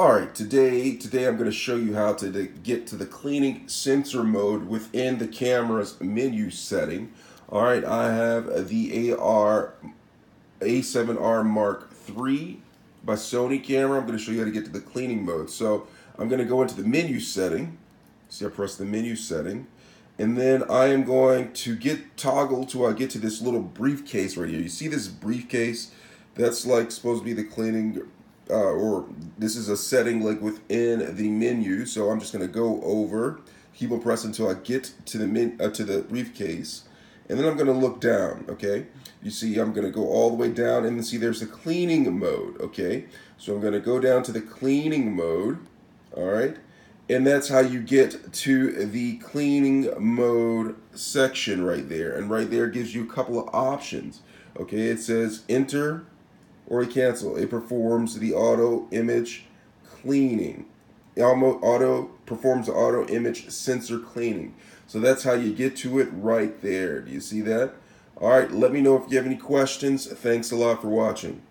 All right, today today I'm going to show you how to, to get to the cleaning sensor mode within the camera's menu setting. All right, I have the AR A7R Mark III by Sony camera. I'm going to show you how to get to the cleaning mode. So I'm going to go into the menu setting. See, I press the menu setting. And then I am going to get toggle to I get to this little briefcase right here. You see this briefcase? That's like supposed to be the cleaning uh, or this is a setting like within the menu. So I'm just going to go over, keep on pressing until I get to the min, uh, to the briefcase, and then I'm going to look down. Okay, you see I'm going to go all the way down and see there's the cleaning mode. Okay, so I'm going to go down to the cleaning mode. All right. And that's how you get to the cleaning mode section right there. And right there gives you a couple of options. Okay, it says enter or a cancel. It performs the auto image cleaning. Auto performs the auto image sensor cleaning. So that's how you get to it right there. Do you see that? All right, let me know if you have any questions. Thanks a lot for watching.